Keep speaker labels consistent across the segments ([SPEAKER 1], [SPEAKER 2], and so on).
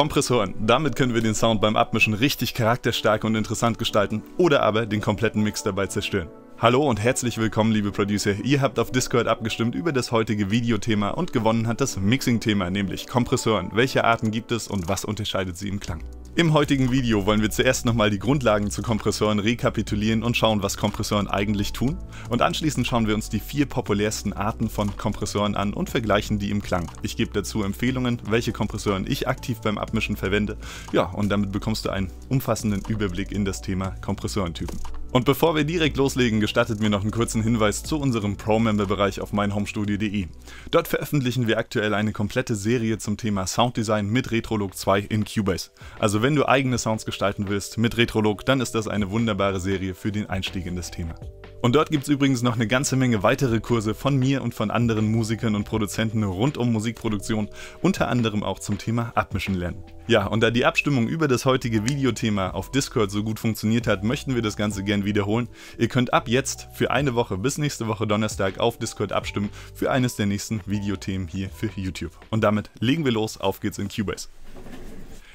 [SPEAKER 1] Kompressoren. Damit können wir den Sound beim Abmischen richtig charakterstark und interessant gestalten oder aber den kompletten Mix dabei zerstören. Hallo und herzlich willkommen, liebe Producer. Ihr habt auf Discord abgestimmt über das heutige Videothema und gewonnen hat das Mixing-Thema, nämlich Kompressoren. Welche Arten gibt es und was unterscheidet sie im Klang? Im heutigen Video wollen wir zuerst nochmal die Grundlagen zu Kompressoren rekapitulieren und schauen, was Kompressoren eigentlich tun. Und anschließend schauen wir uns die vier populärsten Arten von Kompressoren an und vergleichen die im Klang. Ich gebe dazu Empfehlungen, welche Kompressoren ich aktiv beim Abmischen verwende. Ja, und damit bekommst du einen umfassenden Überblick in das Thema Kompressorentypen. Und bevor wir direkt loslegen, gestattet mir noch einen kurzen Hinweis zu unserem Pro-Member-Bereich auf meinhomestudio.de. Dort veröffentlichen wir aktuell eine komplette Serie zum Thema Sounddesign mit Retrolog 2 in Cubase. Also wenn du eigene Sounds gestalten willst mit Retrolog, dann ist das eine wunderbare Serie für den Einstieg in das Thema. Und dort gibt es übrigens noch eine ganze Menge weitere Kurse von mir und von anderen Musikern und Produzenten rund um Musikproduktion, unter anderem auch zum Thema Abmischen lernen. Ja, und da die Abstimmung über das heutige Videothema auf Discord so gut funktioniert hat, möchten wir das Ganze gern wiederholen. Ihr könnt ab jetzt für eine Woche bis nächste Woche Donnerstag auf Discord abstimmen für eines der nächsten Videothemen hier für YouTube. Und damit legen wir los, auf geht's in Cubase.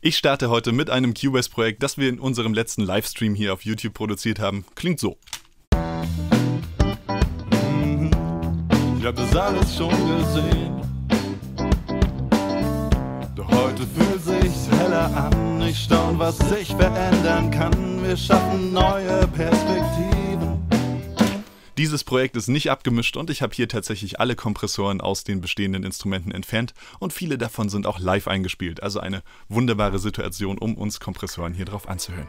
[SPEAKER 1] Ich starte heute mit einem Cubase-Projekt, das wir in unserem letzten Livestream hier auf YouTube produziert haben. Klingt so.
[SPEAKER 2] Hab das alles schon gesehen. Doch heute fühlt sich's heller an. Ich staun, was sich verändern kann. Wir schaffen neue Perspektiven.
[SPEAKER 1] Dieses Projekt ist nicht abgemischt und ich habe hier tatsächlich alle Kompressoren aus den bestehenden Instrumenten entfernt und viele davon sind auch live eingespielt, also eine wunderbare Situation, um uns Kompressoren hier drauf anzuhören.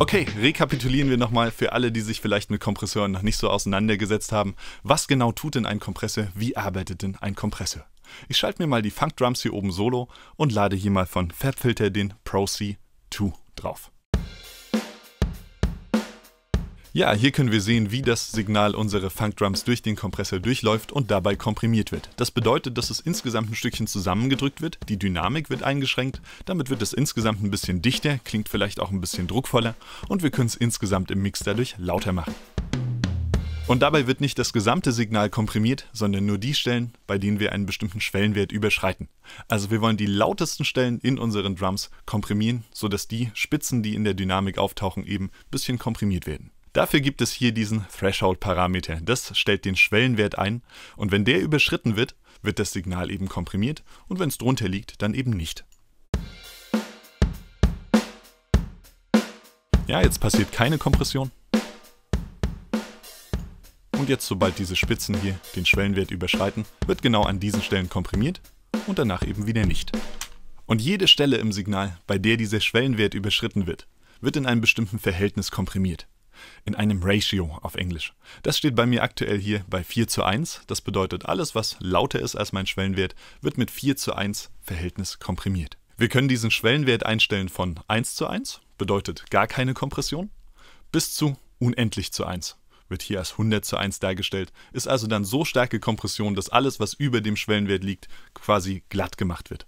[SPEAKER 1] Okay, rekapitulieren wir nochmal für alle, die sich vielleicht mit Kompressoren noch nicht so auseinandergesetzt haben. Was genau tut denn ein Kompressor? Wie arbeitet denn ein Kompressor? Ich schalte mir mal die Funk Drums hier oben solo und lade hier mal von Fabfilter den Pro C2 drauf. Ja, hier können wir sehen, wie das Signal unserer Funkdrums durch den Kompressor durchläuft und dabei komprimiert wird. Das bedeutet, dass es insgesamt ein Stückchen zusammengedrückt wird, die Dynamik wird eingeschränkt, damit wird es insgesamt ein bisschen dichter, klingt vielleicht auch ein bisschen druckvoller und wir können es insgesamt im Mix dadurch lauter machen. Und dabei wird nicht das gesamte Signal komprimiert, sondern nur die Stellen, bei denen wir einen bestimmten Schwellenwert überschreiten. Also wir wollen die lautesten Stellen in unseren Drums komprimieren, sodass die Spitzen, die in der Dynamik auftauchen, eben ein bisschen komprimiert werden. Dafür gibt es hier diesen Threshold-Parameter. Das stellt den Schwellenwert ein und wenn der überschritten wird, wird das Signal eben komprimiert und wenn es drunter liegt, dann eben nicht. Ja, jetzt passiert keine Kompression. Und jetzt, sobald diese Spitzen hier den Schwellenwert überschreiten, wird genau an diesen Stellen komprimiert und danach eben wieder nicht. Und jede Stelle im Signal, bei der dieser Schwellenwert überschritten wird, wird in einem bestimmten Verhältnis komprimiert in einem Ratio auf Englisch. Das steht bei mir aktuell hier bei 4 zu 1. Das bedeutet, alles, was lauter ist als mein Schwellenwert, wird mit 4 zu 1 Verhältnis komprimiert. Wir können diesen Schwellenwert einstellen von 1 zu 1, bedeutet gar keine Kompression, bis zu unendlich zu 1 wird hier als 100 zu 1 dargestellt, ist also dann so starke Kompression, dass alles, was über dem Schwellenwert liegt, quasi glatt gemacht wird.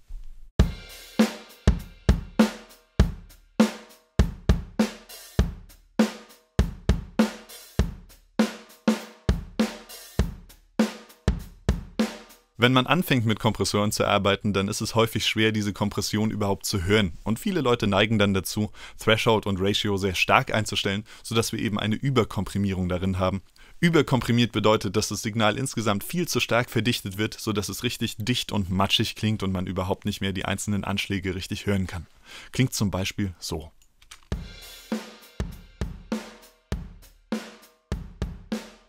[SPEAKER 1] Wenn man anfängt mit Kompressoren zu arbeiten, dann ist es häufig schwer, diese Kompression überhaupt zu hören. Und viele Leute neigen dann dazu, Threshold und Ratio sehr stark einzustellen, sodass wir eben eine Überkomprimierung darin haben. Überkomprimiert bedeutet, dass das Signal insgesamt viel zu stark verdichtet wird, sodass es richtig dicht und matschig klingt und man überhaupt nicht mehr die einzelnen Anschläge richtig hören kann. Klingt zum Beispiel so.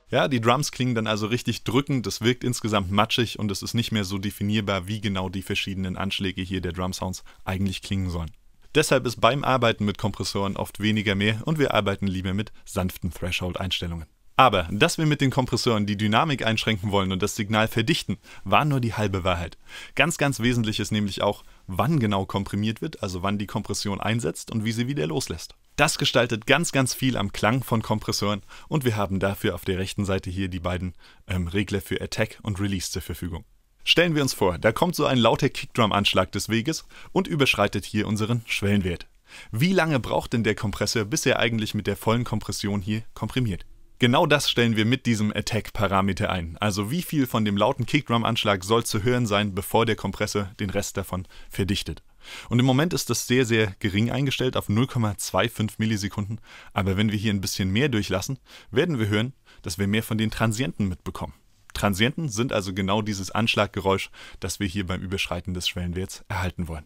[SPEAKER 1] Ja, die Drums klingen dann also richtig drückend, es wirkt insgesamt matschig und es ist nicht mehr so definierbar, wie genau die verschiedenen Anschläge hier der Drum Sounds eigentlich klingen sollen. Deshalb ist beim Arbeiten mit Kompressoren oft weniger mehr und wir arbeiten lieber mit sanften Threshold-Einstellungen. Aber, dass wir mit den Kompressoren die Dynamik einschränken wollen und das Signal verdichten, war nur die halbe Wahrheit. Ganz, ganz wesentlich ist nämlich auch, wann genau komprimiert wird, also wann die Kompression einsetzt und wie sie wieder loslässt. Das gestaltet ganz, ganz viel am Klang von Kompressoren und wir haben dafür auf der rechten Seite hier die beiden ähm, Regler für Attack und Release zur Verfügung. Stellen wir uns vor, da kommt so ein lauter Kickdrum-Anschlag des Weges und überschreitet hier unseren Schwellenwert. Wie lange braucht denn der Kompressor, bis er eigentlich mit der vollen Kompression hier komprimiert? Genau das stellen wir mit diesem Attack-Parameter ein. Also wie viel von dem lauten Kickdrum-Anschlag soll zu hören sein, bevor der Kompressor den Rest davon verdichtet. Und im Moment ist das sehr, sehr gering eingestellt auf 0,25 Millisekunden. Aber wenn wir hier ein bisschen mehr durchlassen, werden wir hören, dass wir mehr von den Transienten mitbekommen. Transienten sind also genau dieses Anschlaggeräusch, das wir hier beim Überschreiten des Schwellenwerts erhalten wollen.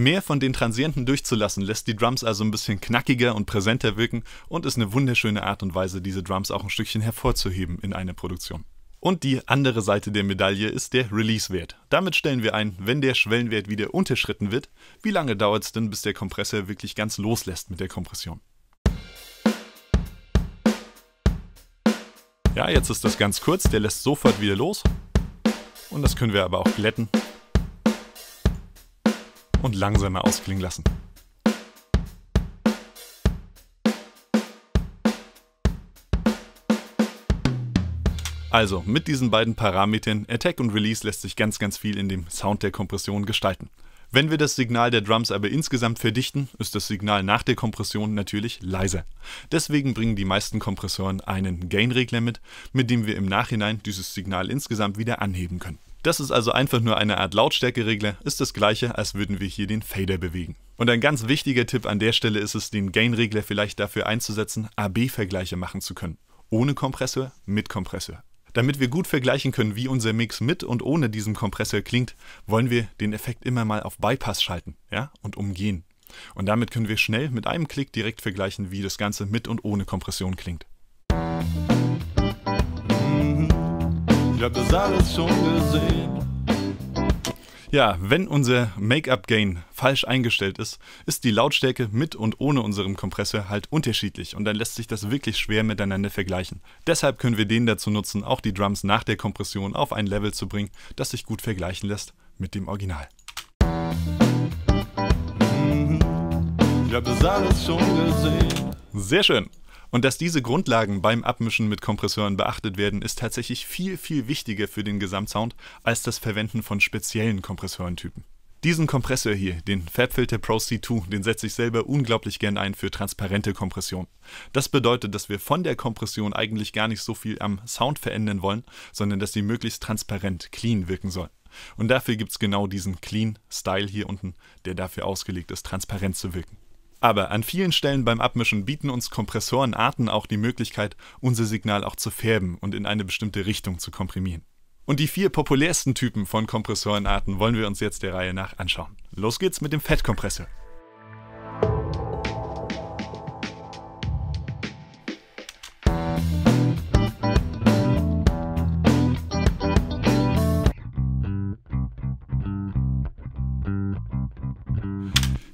[SPEAKER 1] Mehr von den Transienten durchzulassen, lässt die Drums also ein bisschen knackiger und präsenter wirken und ist eine wunderschöne Art und Weise, diese Drums auch ein Stückchen hervorzuheben in einer Produktion. Und die andere Seite der Medaille ist der Release-Wert. Damit stellen wir ein, wenn der Schwellenwert wieder unterschritten wird, wie lange dauert es denn, bis der Kompressor wirklich ganz loslässt mit der Kompression. Ja, jetzt ist das ganz kurz, der lässt sofort wieder los. Und das können wir aber auch glätten und langsamer ausklingen lassen. Also, mit diesen beiden Parametern Attack und Release lässt sich ganz, ganz viel in dem Sound der Kompression gestalten. Wenn wir das Signal der Drums aber insgesamt verdichten, ist das Signal nach der Kompression natürlich leiser. Deswegen bringen die meisten Kompressoren einen Gain-Regler mit, mit dem wir im Nachhinein dieses Signal insgesamt wieder anheben können. Das ist also einfach nur eine Art Lautstärkeregler, ist das gleiche, als würden wir hier den Fader bewegen. Und ein ganz wichtiger Tipp an der Stelle ist es, den Gain-Regler vielleicht dafür einzusetzen, AB-Vergleiche machen zu können. Ohne Kompressor, mit Kompressor. Damit wir gut vergleichen können, wie unser Mix mit und ohne diesen Kompressor klingt, wollen wir den Effekt immer mal auf Bypass schalten ja, und umgehen. Und damit können wir schnell mit einem Klick direkt vergleichen, wie das Ganze mit und ohne Kompression klingt.
[SPEAKER 2] Ich hab das alles schon gesehen.
[SPEAKER 1] Ja, wenn unser Make-up-Gain falsch eingestellt ist, ist die Lautstärke mit und ohne unserem Kompressor halt unterschiedlich und dann lässt sich das wirklich schwer miteinander vergleichen. Deshalb können wir den dazu nutzen, auch die Drums nach der Kompression auf ein Level zu bringen, das sich gut vergleichen lässt mit dem Original.
[SPEAKER 2] Ich hab das alles schon gesehen.
[SPEAKER 1] Sehr schön. Und dass diese Grundlagen beim Abmischen mit Kompressoren beachtet werden, ist tatsächlich viel, viel wichtiger für den Gesamtsound als das Verwenden von speziellen Kompressorentypen. Diesen Kompressor hier, den FabFilter Pro C2, den setze ich selber unglaublich gern ein für transparente Kompression. Das bedeutet, dass wir von der Kompression eigentlich gar nicht so viel am Sound verändern wollen, sondern dass sie möglichst transparent, clean wirken soll. Und dafür gibt es genau diesen Clean Style hier unten, der dafür ausgelegt ist, transparent zu wirken. Aber an vielen Stellen beim Abmischen bieten uns Kompressorenarten auch die Möglichkeit, unser Signal auch zu färben und in eine bestimmte Richtung zu komprimieren. Und die vier populärsten Typen von Kompressorenarten wollen wir uns jetzt der Reihe nach anschauen. Los geht's mit dem Fettkompressor.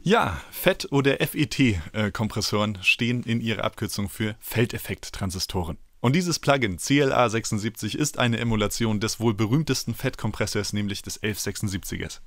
[SPEAKER 1] Ja, FET oder FET-Kompressoren stehen in ihrer Abkürzung für Feldeffekt-Transistoren. Und dieses Plugin CLA76 ist eine Emulation des wohl berühmtesten FET-Kompressors, nämlich des 1176ers.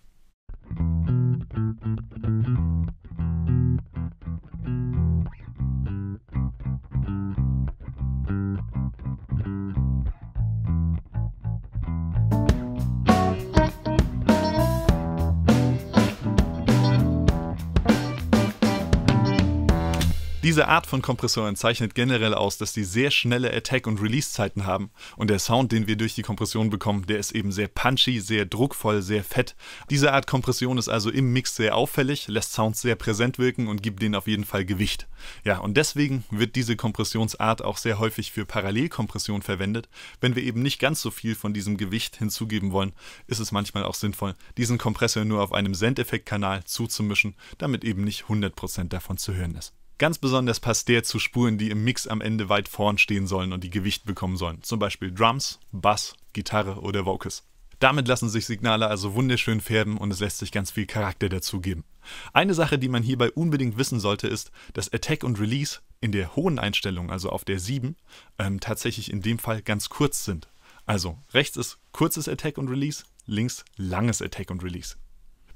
[SPEAKER 1] Diese Art von Kompressoren zeichnet generell aus, dass die sehr schnelle Attack- und Release-Zeiten haben und der Sound, den wir durch die Kompression bekommen, der ist eben sehr punchy, sehr druckvoll, sehr fett. Diese Art Kompression ist also im Mix sehr auffällig, lässt Sounds sehr präsent wirken und gibt denen auf jeden Fall Gewicht. Ja, und deswegen wird diese Kompressionsart auch sehr häufig für Parallelkompression verwendet. Wenn wir eben nicht ganz so viel von diesem Gewicht hinzugeben wollen, ist es manchmal auch sinnvoll, diesen Kompressor nur auf einem Sendeffektkanal zuzumischen, damit eben nicht 100% davon zu hören ist. Ganz besonders passt der zu Spuren, die im Mix am Ende weit vorn stehen sollen und die Gewicht bekommen sollen. Zum Beispiel Drums, Bass, Gitarre oder Vocals. Damit lassen sich Signale also wunderschön färben und es lässt sich ganz viel Charakter dazugeben. Eine Sache, die man hierbei unbedingt wissen sollte, ist, dass Attack und Release in der hohen Einstellung, also auf der 7, ähm, tatsächlich in dem Fall ganz kurz sind. Also rechts ist kurzes Attack und Release, links langes Attack und Release.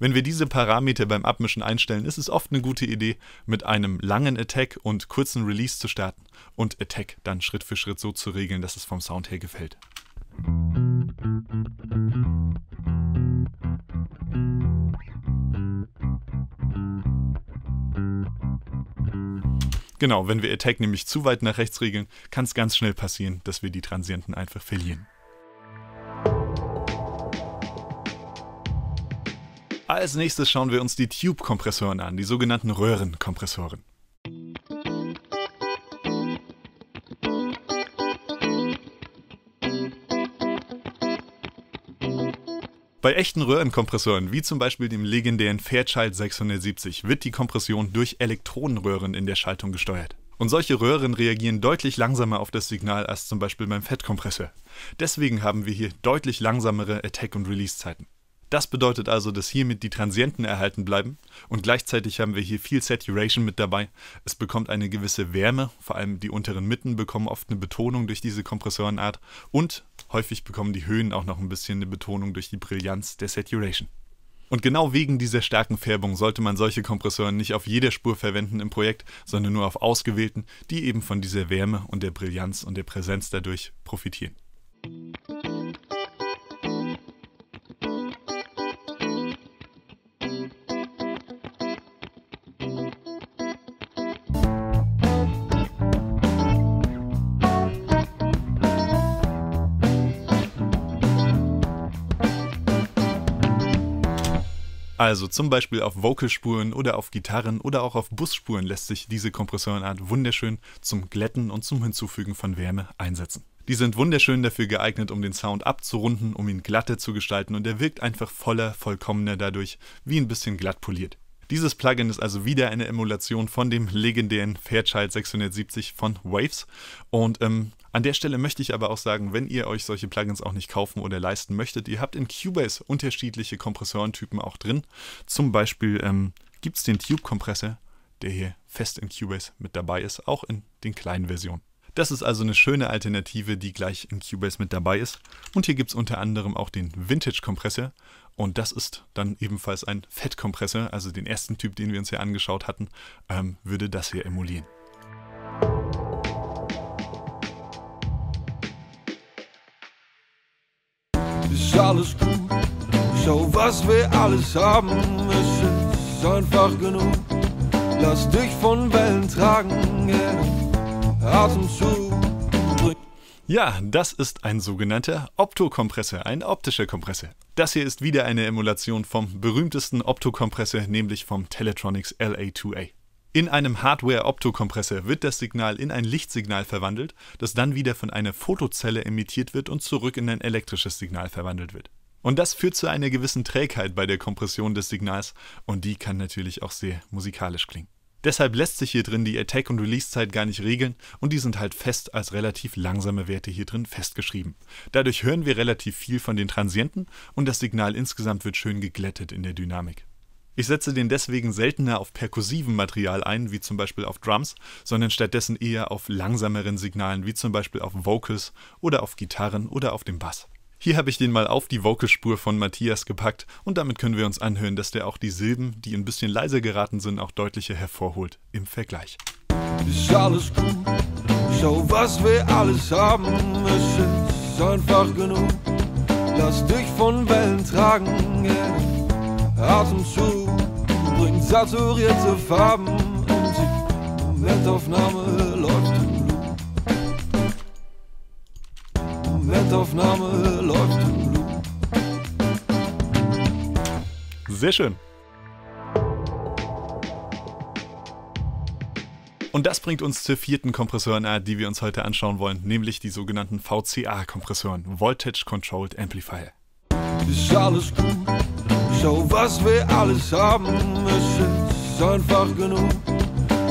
[SPEAKER 1] Wenn wir diese Parameter beim Abmischen einstellen, ist es oft eine gute Idee, mit einem langen Attack und kurzen Release zu starten und Attack dann Schritt für Schritt so zu regeln, dass es vom Sound her gefällt. Genau, wenn wir Attack nämlich zu weit nach rechts regeln, kann es ganz schnell passieren, dass wir die Transienten einfach verlieren. Als nächstes schauen wir uns die Tube-Kompressoren an, die sogenannten Röhrenkompressoren. Bei echten Röhrenkompressoren, wie zum Beispiel dem legendären Fairchild 670, wird die Kompression durch Elektronenröhren in der Schaltung gesteuert. Und solche Röhren reagieren deutlich langsamer auf das Signal als zum Beispiel beim Fettkompressor. Deswegen haben wir hier deutlich langsamere Attack- und Release-Zeiten. Das bedeutet also, dass hiermit die Transienten erhalten bleiben und gleichzeitig haben wir hier viel Saturation mit dabei. Es bekommt eine gewisse Wärme, vor allem die unteren Mitten bekommen oft eine Betonung durch diese Kompressorenart und häufig bekommen die Höhen auch noch ein bisschen eine Betonung durch die Brillanz der Saturation. Und genau wegen dieser starken Färbung sollte man solche Kompressoren nicht auf jeder Spur verwenden im Projekt, sondern nur auf ausgewählten, die eben von dieser Wärme und der Brillanz und der Präsenz dadurch profitieren. Also zum Beispiel auf Vocalspuren oder auf Gitarren oder auch auf Busspuren lässt sich diese Kompressorenart wunderschön zum Glätten und zum Hinzufügen von Wärme einsetzen. Die sind wunderschön dafür geeignet, um den Sound abzurunden, um ihn glatter zu gestalten und er wirkt einfach voller, vollkommener dadurch, wie ein bisschen glatt poliert. Dieses Plugin ist also wieder eine Emulation von dem legendären Fairchild 670 von Waves. Und ähm, an der Stelle möchte ich aber auch sagen, wenn ihr euch solche Plugins auch nicht kaufen oder leisten möchtet, ihr habt in Cubase unterschiedliche Kompressorentypen auch drin. Zum Beispiel ähm, gibt es den Tube-Kompressor, der hier fest in Cubase mit dabei ist, auch in den kleinen Versionen. Das ist also eine schöne Alternative, die gleich in Cubase mit dabei ist. Und hier gibt es unter anderem auch den Vintage-Kompressor. Und das ist dann ebenfalls ein Fettkompressor, also den ersten Typ, den wir uns hier angeschaut hatten, ähm, würde das hier emulieren.
[SPEAKER 2] Ist alles gut, schau was wir alles haben, es ist einfach genug. Lass dich von Wellen tragen, yeah. Atemzug.
[SPEAKER 1] Ja, das ist ein sogenannter Optokompressor, ein optischer Kompressor. Das hier ist wieder eine Emulation vom berühmtesten Optokompressor, nämlich vom Teletronics LA2A. In einem Hardware-Optokompressor wird das Signal in ein Lichtsignal verwandelt, das dann wieder von einer Photozelle emittiert wird und zurück in ein elektrisches Signal verwandelt wird. Und das führt zu einer gewissen Trägheit bei der Kompression des Signals und die kann natürlich auch sehr musikalisch klingen. Deshalb lässt sich hier drin die Attack- und Release-Zeit gar nicht regeln und die sind halt fest als relativ langsame Werte hier drin festgeschrieben. Dadurch hören wir relativ viel von den Transienten und das Signal insgesamt wird schön geglättet in der Dynamik. Ich setze den deswegen seltener auf perkussivem Material ein, wie zum Beispiel auf Drums, sondern stattdessen eher auf langsameren Signalen, wie zum Beispiel auf Vocals oder auf Gitarren oder auf dem Bass. Hier habe ich den mal auf die Vocalspur von Matthias gepackt und damit können wir uns anhören, dass der auch die Silben, die ein bisschen leiser geraten sind, auch deutlicher hervorholt im Vergleich.
[SPEAKER 2] Ist alles gut, schau was wir alles haben, es ist einfach genug. Lass dich von Wellen tragen, yeah. Atemzug bringt saturierte Farben und die Momentaufnahme läuft im Momentaufnahme läuft im Blut.
[SPEAKER 1] Sehr schön. Und das bringt uns zur vierten Kompressorenart, die wir uns heute anschauen wollen, nämlich die sogenannten VCA-Kompressoren, Voltage Controlled Amplifier.
[SPEAKER 2] Ist alles gut, schau was wir alles haben, es ist einfach genug.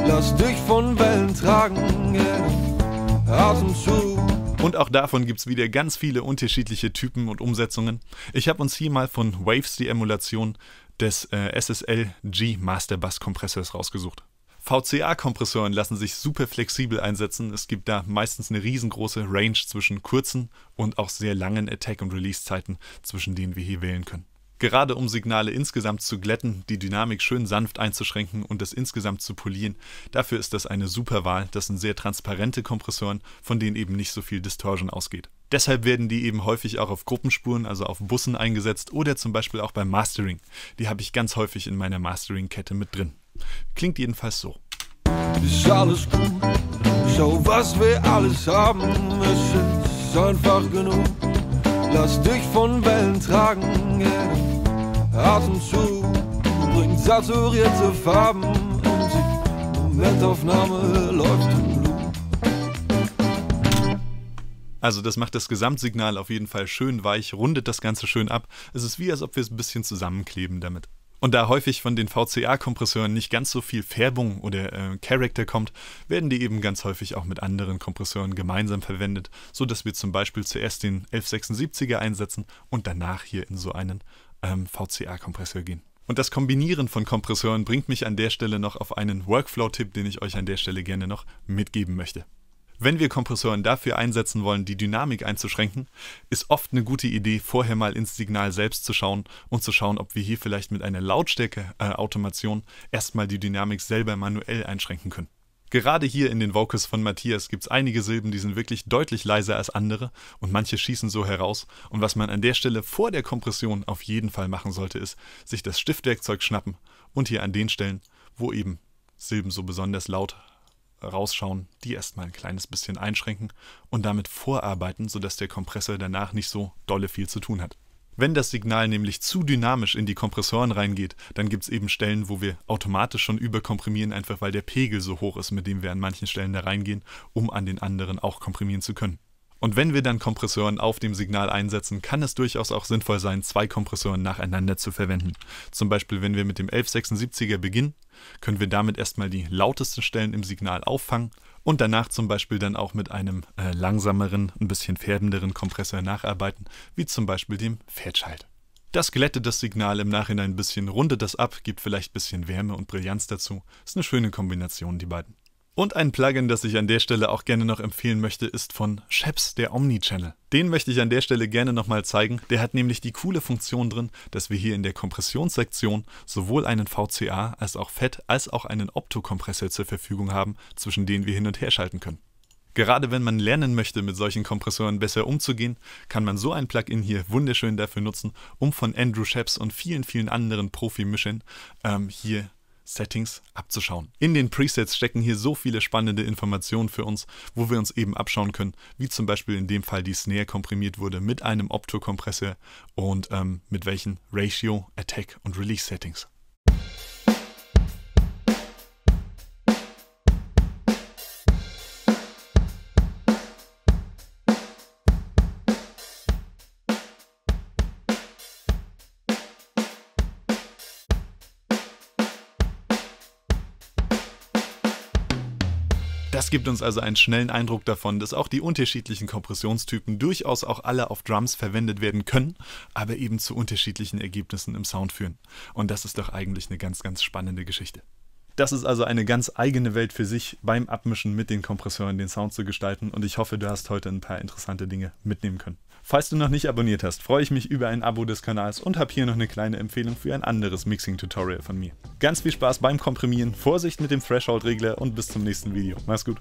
[SPEAKER 2] Lass dich von Wellen tragen, yeah. Atemzug
[SPEAKER 1] und auch davon gibt es wieder ganz viele unterschiedliche Typen und Umsetzungen. Ich habe uns hier mal von Waves die Emulation des äh, SSL G Master Bus Kompressors rausgesucht. VCA-Kompressoren lassen sich super flexibel einsetzen. Es gibt da meistens eine riesengroße Range zwischen kurzen und auch sehr langen Attack- und Release-Zeiten, zwischen denen wir hier wählen können. Gerade um Signale insgesamt zu glätten, die Dynamik schön sanft einzuschränken und das insgesamt zu polieren, dafür ist das eine super Wahl. Das sind sehr transparente Kompressoren, von denen eben nicht so viel Distortion ausgeht. Deshalb werden die eben häufig auch auf Gruppenspuren, also auf Bussen eingesetzt oder zum Beispiel auch beim Mastering. Die habe ich ganz häufig in meiner Mastering-Kette mit drin. Klingt jedenfalls so.
[SPEAKER 2] ist alles gut. Schau, was wir alles haben, es ist einfach genug. Lass dich von Wellen tragen, yeah. Atemzug bringt saturierte Farben und die Momentaufnahme läuft im Blut.
[SPEAKER 1] Also das macht das Gesamtsignal auf jeden Fall schön weich, rundet das Ganze schön ab. Es ist wie, als ob wir es ein bisschen zusammenkleben damit. Und da häufig von den VCA-Kompressoren nicht ganz so viel Färbung oder äh, Character kommt, werden die eben ganz häufig auch mit anderen Kompressoren gemeinsam verwendet, so dass wir zum Beispiel zuerst den 1176er einsetzen und danach hier in so einen ähm, VCA-Kompressor gehen. Und das Kombinieren von Kompressoren bringt mich an der Stelle noch auf einen Workflow-Tipp, den ich euch an der Stelle gerne noch mitgeben möchte. Wenn wir Kompressoren dafür einsetzen wollen, die Dynamik einzuschränken, ist oft eine gute Idee, vorher mal ins Signal selbst zu schauen und zu schauen, ob wir hier vielleicht mit einer Lautstärke-Automation erstmal die Dynamik selber manuell einschränken können. Gerade hier in den Vocals von Matthias gibt es einige Silben, die sind wirklich deutlich leiser als andere und manche schießen so heraus. Und was man an der Stelle vor der Kompression auf jeden Fall machen sollte, ist, sich das Stiftwerkzeug schnappen und hier an den Stellen, wo eben Silben so besonders laut rausschauen, die erstmal ein kleines bisschen einschränken und damit vorarbeiten, sodass der Kompressor danach nicht so dolle viel zu tun hat. Wenn das Signal nämlich zu dynamisch in die Kompressoren reingeht, dann gibt es eben Stellen, wo wir automatisch schon überkomprimieren, einfach weil der Pegel so hoch ist, mit dem wir an manchen Stellen da reingehen, um an den anderen auch komprimieren zu können. Und wenn wir dann Kompressoren auf dem Signal einsetzen, kann es durchaus auch sinnvoll sein, zwei Kompressoren nacheinander zu verwenden. Zum Beispiel, wenn wir mit dem 1176er beginnen, können wir damit erstmal die lautesten Stellen im Signal auffangen und danach zum Beispiel dann auch mit einem äh, langsameren, ein bisschen färbenderen Kompressor nacharbeiten, wie zum Beispiel dem Fairchild. Das glättet das Signal im Nachhinein ein bisschen, rundet das ab, gibt vielleicht ein bisschen Wärme und Brillanz dazu. Ist eine schöne Kombination, die beiden. Und ein Plugin, das ich an der Stelle auch gerne noch empfehlen möchte, ist von Sheps, der Omni-Channel. Den möchte ich an der Stelle gerne nochmal zeigen. Der hat nämlich die coole Funktion drin, dass wir hier in der Kompressionssektion sowohl einen VCA als auch FET als auch einen Optokompressor zur Verfügung haben, zwischen denen wir hin und her schalten können. Gerade wenn man lernen möchte, mit solchen Kompressoren besser umzugehen, kann man so ein Plugin hier wunderschön dafür nutzen, um von Andrew Sheps und vielen, vielen anderen Profi-Mischern ähm, hier Settings abzuschauen. In den Presets stecken hier so viele spannende Informationen für uns, wo wir uns eben abschauen können, wie zum Beispiel in dem Fall die Snare komprimiert wurde mit einem Opto-Kompressor und ähm, mit welchen Ratio, Attack und Release Settings. Gibt uns also einen schnellen Eindruck davon, dass auch die unterschiedlichen Kompressionstypen durchaus auch alle auf Drums verwendet werden können, aber eben zu unterschiedlichen Ergebnissen im Sound führen. Und das ist doch eigentlich eine ganz, ganz spannende Geschichte. Das ist also eine ganz eigene Welt für sich, beim Abmischen mit den Kompressoren den Sound zu gestalten und ich hoffe, du hast heute ein paar interessante Dinge mitnehmen können. Falls du noch nicht abonniert hast, freue ich mich über ein Abo des Kanals und habe hier noch eine kleine Empfehlung für ein anderes Mixing-Tutorial von mir. Ganz viel Spaß beim Komprimieren, Vorsicht mit dem Threshold-Regler und bis zum nächsten Video. Mach's gut.